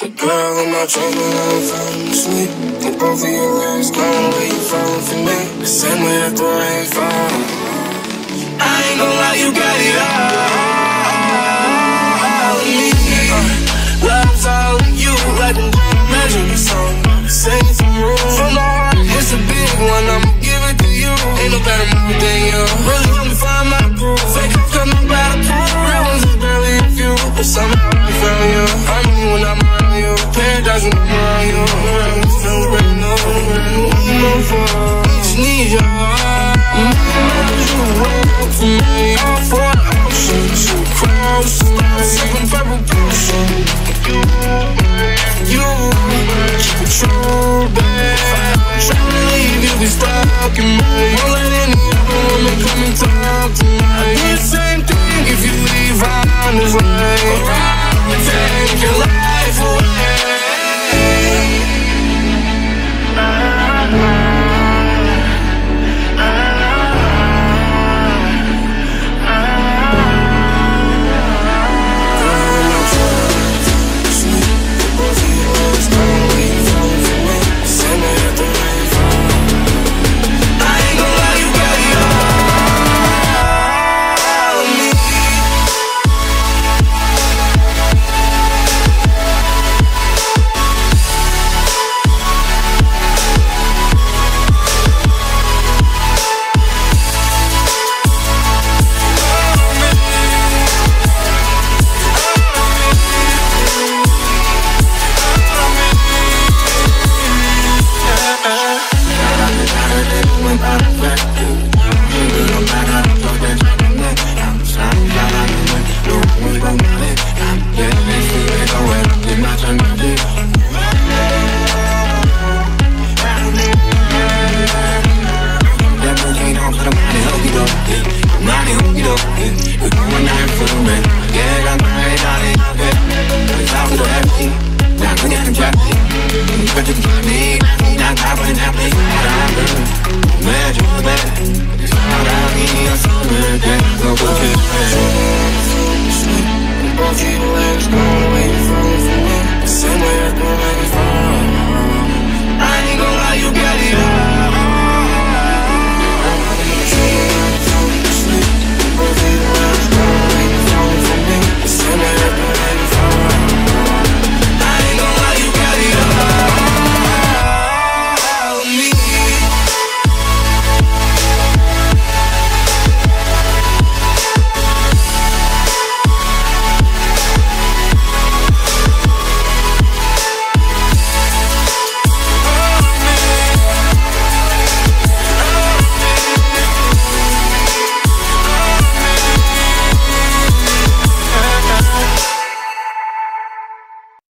The girl in my dream that I'm falling asleep. And both of your legs gone but you're falling for me? The same way I thought I ain't falling I ain't gonna lie, you got it all. casual grind on right I'm going your heart